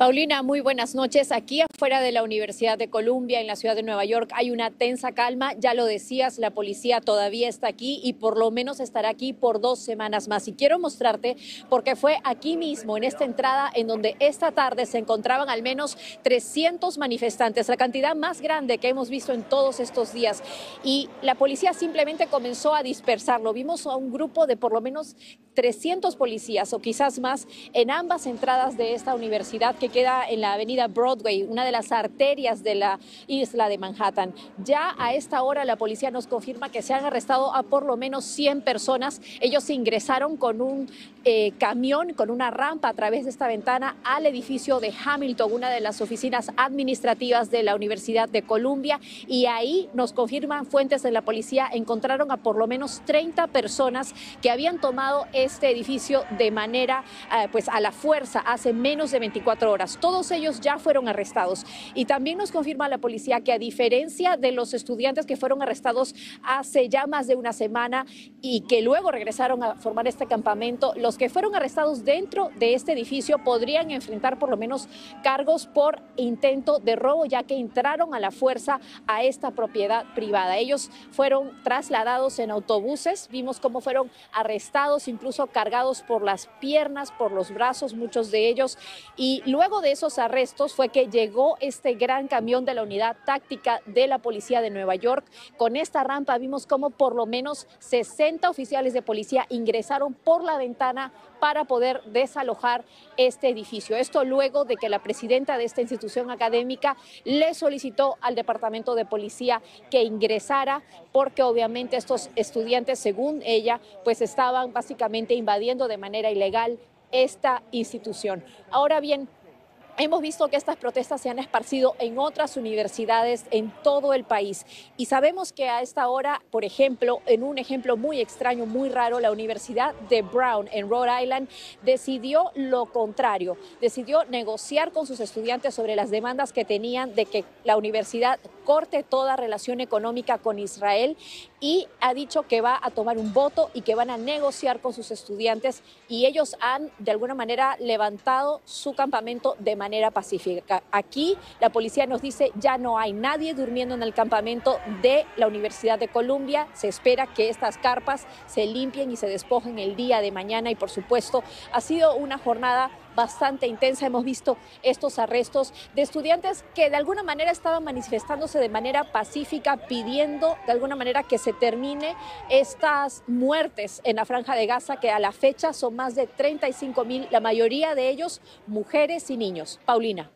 Paulina, muy buenas noches. Aquí afuera de la Universidad de Columbia, en la ciudad de Nueva York, hay una tensa calma. Ya lo decías, la policía todavía está aquí y por lo menos estará aquí por dos semanas más. Y quiero mostrarte porque fue aquí mismo, en esta entrada, en donde esta tarde se encontraban al menos 300 manifestantes, la cantidad más grande que hemos visto en todos estos días. Y la policía simplemente comenzó a dispersarlo. Vimos a un grupo de por lo menos 300 policías o quizás más en ambas entradas de esta universidad que queda en la avenida Broadway, una de las arterias de la isla de Manhattan. Ya a esta hora la policía nos confirma que se han arrestado a por lo menos 100 personas. Ellos ingresaron con un eh, camión, con una rampa a través de esta ventana al edificio de Hamilton, una de las oficinas administrativas de la Universidad de Columbia. Y ahí nos confirman fuentes de la policía, encontraron a por lo menos 30 personas que habían tomado este edificio de manera, eh, pues a la fuerza, hace menos de 24 horas. Todos ellos ya fueron arrestados. Y también nos confirma la policía que a diferencia de los estudiantes que fueron arrestados hace ya más de una semana y que luego regresaron a formar este campamento, los que fueron arrestados dentro de este edificio podrían enfrentar por lo menos cargos por intento de robo, ya que entraron a la fuerza a esta propiedad privada. Ellos fueron trasladados en autobuses, vimos cómo fueron arrestados, incluso cargados por las piernas, por los brazos, muchos de ellos, y luego Luego de esos arrestos fue que llegó este gran camión de la unidad táctica de la policía de Nueva York. Con esta rampa vimos cómo por lo menos 60 oficiales de policía ingresaron por la ventana para poder desalojar este edificio. Esto luego de que la presidenta de esta institución académica le solicitó al departamento de policía que ingresara porque obviamente estos estudiantes, según ella, pues estaban básicamente invadiendo de manera ilegal esta institución. Ahora bien, Hemos visto que estas protestas se han esparcido en otras universidades en todo el país. Y sabemos que a esta hora, por ejemplo, en un ejemplo muy extraño, muy raro, la Universidad de Brown en Rhode Island decidió lo contrario, decidió negociar con sus estudiantes sobre las demandas que tenían de que la universidad corte toda relación económica con Israel y ha dicho que va a tomar un voto y que van a negociar con sus estudiantes. Y ellos han de alguna manera levantado su campamento de pacífica. Aquí la policía nos dice ya no hay nadie durmiendo en el campamento de la Universidad de Columbia. Se espera que estas carpas se limpien y se despojen el día de mañana y por supuesto ha sido una jornada bastante intensa. Hemos visto estos arrestos de estudiantes que de alguna manera estaban manifestándose de manera pacífica, pidiendo de alguna manera que se termine estas muertes en la franja de Gaza, que a la fecha son más de 35 mil, la mayoría de ellos mujeres y niños. Paulina.